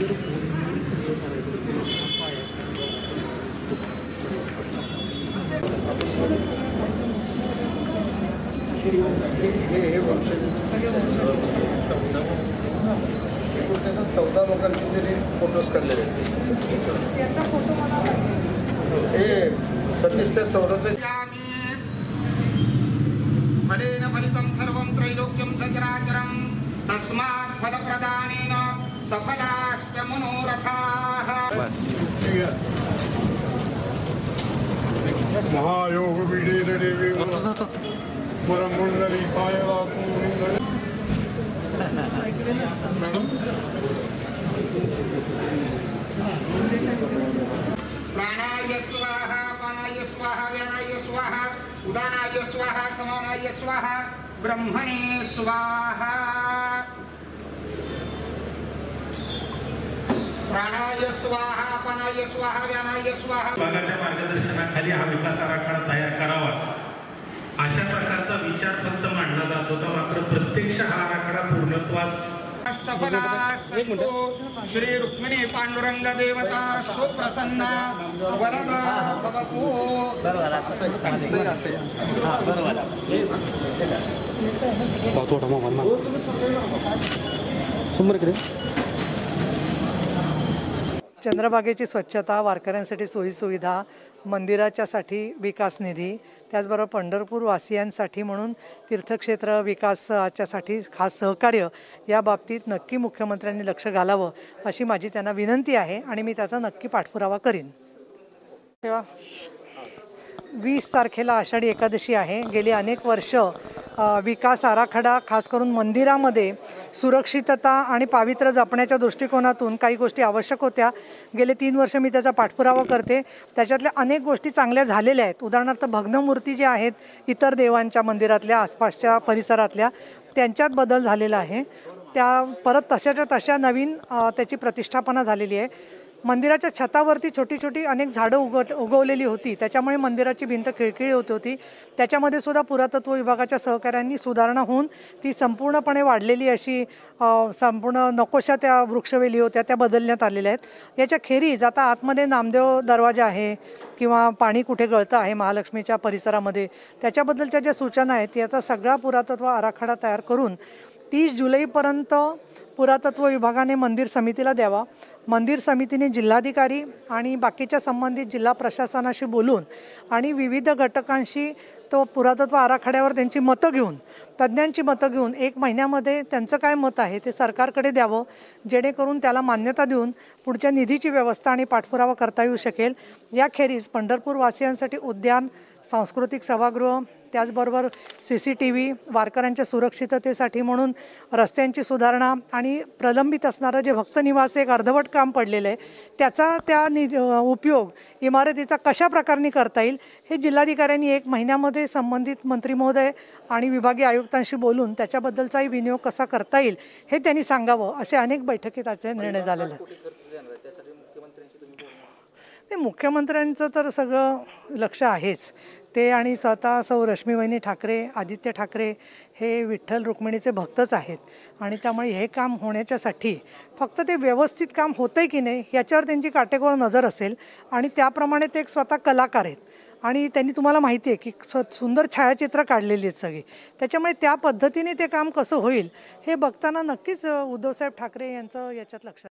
हे हे वर्ष एकूण चौदा लोकांचे तरी फोटोज काढलेले हे सतीश त्या चौदाचं फलेन फलितं सर्वं त्रैलोक्यं सचराचरं तस्मात् फलप्रदानेन सफलाश्च मनोरथाः महायोग देवी प्राणाय स्वाहा पानाय स्वाहा व्यानाय स्वाहा, उदानाय स्वाहा, समानाय स्वाहा, ब्रह्मणे स्वाहा। प्राणाय स्वाहा पानाय स्वाहा व्यानाय स्वाहा. विभागाच्या मार्गदर्शनाखाली हा विकास आराखडा तयार करावा. अशा प्रकारचा विचार फक्त मांडला जात होता मात्र प्रत्यक्ष हा आराखडा पूर्णत्वास सफला श्री रुक्मिणी पांडुरंग देवता सुप्रसन्ना वरदा भवतु. चंद्रभागेची स्वच्छता वारकऱ्यांसाठी सोयीसुविधा मंदिराच्यासाठी विकास निधी त्याचबरोबर पंढरपूर वासियांसाठी म्हणून तीर्थक्षेत्र विकासाच्यासाठी खास सहकार्य या बाबतीत नक्की मुख्यमंत्र्यांनी लक्ष घालावं अशी माझी त्यांना विनंती आहे आणि मी त्याचा नक्की पाठपुरावा करीन. तेव्हा वीस तारखेला आषाढी एकादशी आहे. गेली अनेक वर्ष विकास आराखडा खास करून मंदिरामध्ये सुरक्षितता आणि पावित्र्य जपण्याच्या दृष्टिकोनातून काही गोष्टी आवश्यक होत्या. गेले तीन वर्ष मी त्याचा पाठपुरावा करते. त्याच्यातल्या अनेक गोष्टी चांगल्या झालेल्या आहेत. उदाहरणार्थ भग्नमूर्ती ज्या आहेत इतर देवांच्या मंदिरातल्या आसपासच्या परिसरातल्या त्यांच्यात बदल झालेला आहे. त्या परत तशाच्या तशा नवीन त्याची प्रतिष्ठापना झालेली आहे. मंदिराच्या छतावरती छोटी छोटी अनेक झाडं उग उगवलेली होती. त्याच्यामुळे मंदिराची भिंत खिळखिळी होत होती. त्याच्यामध्ये सुद्धा पुरातत्व विभागाच्या सहकाऱ्यांनी सुधारणा होऊन ती संपूर्णपणे वाढलेली अशी संपूर्ण नकोशा त्या वृक्षवेली होत्या त्या बदलण्यात आलेल्या आहेत. याच्या खेरीज आता आतमध्ये नामदेव दरवाजा आहे किंवा पाणी कुठे गळतं आहे महालक्ष्मीच्या परिसरामध्ये त्याच्याबद्दलच्या ज्या सूचना आहेत याचा सगळा पुरातत्व आराखडा तयार करून तीस जुलैपर्यंत पुरातत्व विभागाने मंदिर समितीला द्यावा. मंदिर समितीने जिल्हाधिकारी आणि बाकीच्या संबंधित जिल्हा प्रशासनाशी बोलून आणि विविध घटकांशी तो पुरातत्व आराखड्यावर त्यांची मतं घेऊन तज्ज्ञांची मतं घेऊन एक महिन्यामध्ये त्यांचं काय मत आहे ते सरकारकडे द्यावं जेणेकरून त्याला मान्यता देऊन पुढच्या निधीची व्यवस्था आणि पाठपुरावा करता येऊ शकेल. याखेरीज पंढरपूर वासियांसाठी उद्यान सांस्कृतिक सभागृह त्याचबरोबर सी सी टी व्ही वारकऱ्यांच्या सुरक्षिततेसाठी म्हणून रस्त्यांची सुधारणा आणि प्रलंबित असणारं जे भक्तनिवास एक अर्धवट काम पडलेलं आहे त्याचा त्या नि उपयोग इमारतीचा कशा प्रकारे करता येईल हे जिल्हाधिकाऱ्यांनी एक महिन्यामध्ये संबंधित मंत्री महोदय आणि विभागीय आयुक्तांशी बोलून त्याच्याबद्दलचाही विनियोग कसा करता येईल हे त्यांनी सांगावं असे अनेक बैठकीत आजचे निर्णय झालेले आहेत. ते मुख्यमंत्र्यांचं तर सगळं लक्ष आहेच. ते आणि स्वतः सौ रश्मीवहिनी ठाकरे आदित्य ठाकरे हे विठ्ठल रुक्मिणीचे भक्तच आहेत. आणि त्यामुळे हे काम होण्याच्यासाठी फक्त ते व्यवस्थित काम होतंय की नाही याच्यावर त्यांची काटेकोर नजर असेल. आणि त्याप्रमाणे ते एक स्वतः कलाकार आहेत. आणि त्यांनी तुम्हाला माहिती आहे की स्व सुंदर छायाचित्र काढलेली आहेत सगळी. त्याच्यामुळे त्या पद्धतीने ते काम कसं होईल हे बघताना नक्कीच उद्धवसाहेब ठाकरे यांचं याच्यात लक्षात